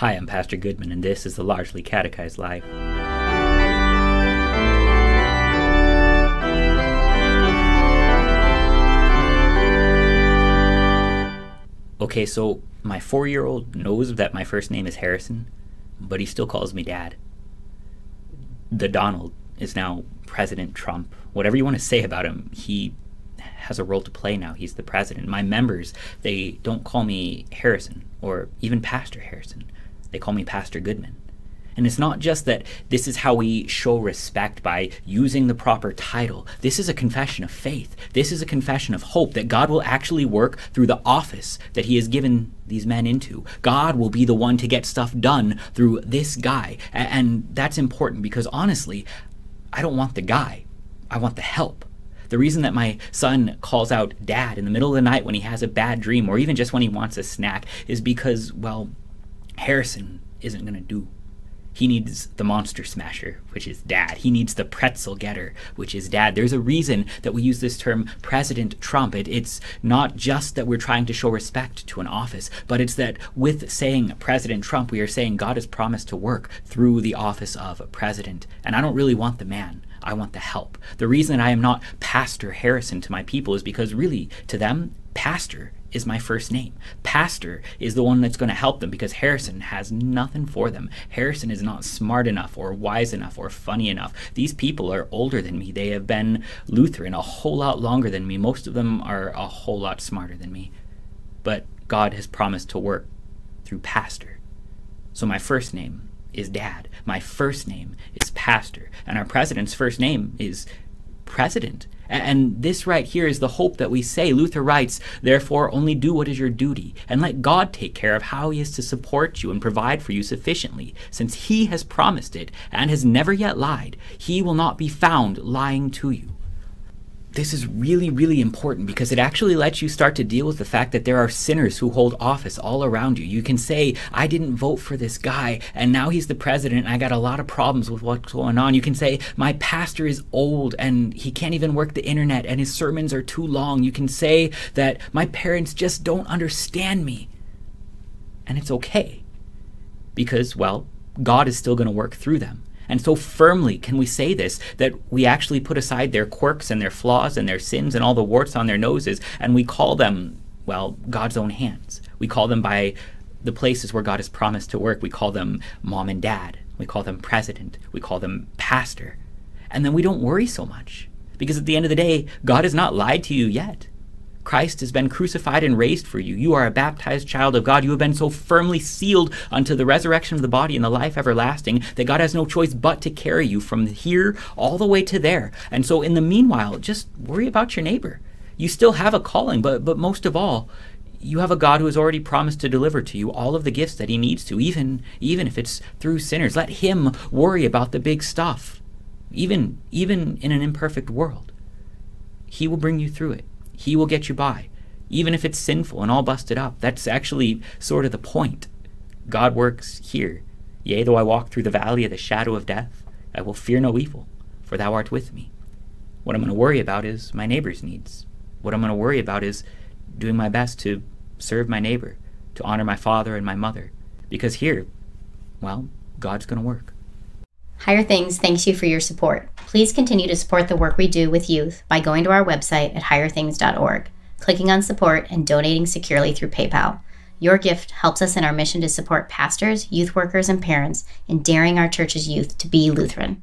Hi, I'm Pastor Goodman, and this is the Largely Catechized Life. Okay, so my four year old knows that my first name is Harrison, but he still calls me Dad. The Donald is now President Trump. Whatever you want to say about him, he has a role to play now. He's the president. My members, they don't call me Harrison or even Pastor Harrison. They call me Pastor Goodman. And it's not just that this is how we show respect by using the proper title. This is a confession of faith. This is a confession of hope that God will actually work through the office that He has given these men into. God will be the one to get stuff done through this guy. And that's important because honestly, I don't want the guy, I want the help. The reason that my son calls out dad in the middle of the night when he has a bad dream or even just when he wants a snack is because, well, Harrison isn't going to do. He needs the monster smasher, which is dad. He needs the pretzel getter, which is dad. There's a reason that we use this term President Trump. It, it's not just that we're trying to show respect to an office, but it's that with saying President Trump, we are saying God has promised to work through the office of a president. And I don't really want the man. I want the help. The reason I am not Pastor Harrison to my people is because really, to them, pastor is my first name. Pastor is the one that's going to help them because Harrison has nothing for them. Harrison is not smart enough or wise enough or funny enough. These people are older than me. They have been Lutheran a whole lot longer than me. Most of them are a whole lot smarter than me. But God has promised to work through pastor. So my first name is dad. My first name is pastor. And our president's first name is president. And this right here is the hope that we say. Luther writes, Therefore, only do what is your duty, and let God take care of how he is to support you and provide for you sufficiently. Since he has promised it and has never yet lied, he will not be found lying to you this is really, really important because it actually lets you start to deal with the fact that there are sinners who hold office all around you. You can say, I didn't vote for this guy, and now he's the president, and I got a lot of problems with what's going on. You can say, My pastor is old, and he can't even work the internet, and his sermons are too long. You can say that my parents just don't understand me. And it's okay because, well, God is still going to work through them. And so firmly can we say this that we actually put aside their quirks and their flaws and their sins and all the warts on their noses and we call them, well, God's own hands. We call them by the places where God has promised to work. We call them mom and dad. We call them president. We call them pastor. And then we don't worry so much because at the end of the day, God has not lied to you yet. Christ has been crucified and raised for you. You are a baptized child of God. You have been so firmly sealed unto the resurrection of the body and the life everlasting that God has no choice but to carry you from here all the way to there. And so, in the meanwhile, just worry about your neighbor. You still have a calling, but, but most of all, you have a God who has already promised to deliver to you all of the gifts that he needs to, even, even if it's through sinners. Let him worry about the big stuff, even, even in an imperfect world. He will bring you through it. He will get you by, even if it's sinful and all busted up. That's actually sort of the point. God works here. Yea, though I walk through the valley of the shadow of death, I will fear no evil, for thou art with me. What I'm going to worry about is my neighbor's needs. What I'm going to worry about is doing my best to serve my neighbor, to honor my father and my mother. Because here, well, God's going to work. Higher Things thanks you for your support. Please continue to support the work we do with youth by going to our website at higherthings.org, clicking on support, and donating securely through PayPal. Your gift helps us in our mission to support pastors, youth workers, and parents in daring our church's youth to be Lutheran.